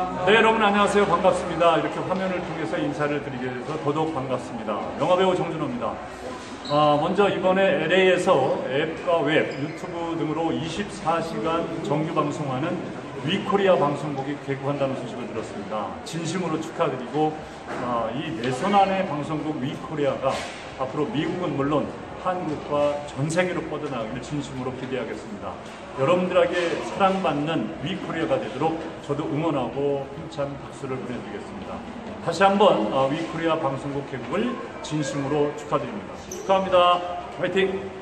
네, 여러분 안녕하세요. 반갑습니다. 이렇게 화면을 통해서 인사를 드리게 돼서 더더욱 반갑습니다. 영화배우 정준호입니다. 아, 먼저 이번에 LA에서 앱과 웹, 유튜브 등으로 24시간 정규 방송하는 위코리아 방송국이 개국한다는 소식을 들었습니다. 진심으로 축하드리고 아, 이 내 손 안의 방송국 위코리아가 앞으로 미국은 물론 한국과 전 세계로 뻗어나가기를 진심으로 기대하겠습니다. 여러분들에게 사랑받는 위코리아가 되도록 저도 응원하고 힘찬 박수를 보내드리겠습니다. 다시 한번 어, 위코리아 방송국 개국을 진심으로 축하드립니다. 축하합니다. 화이팅!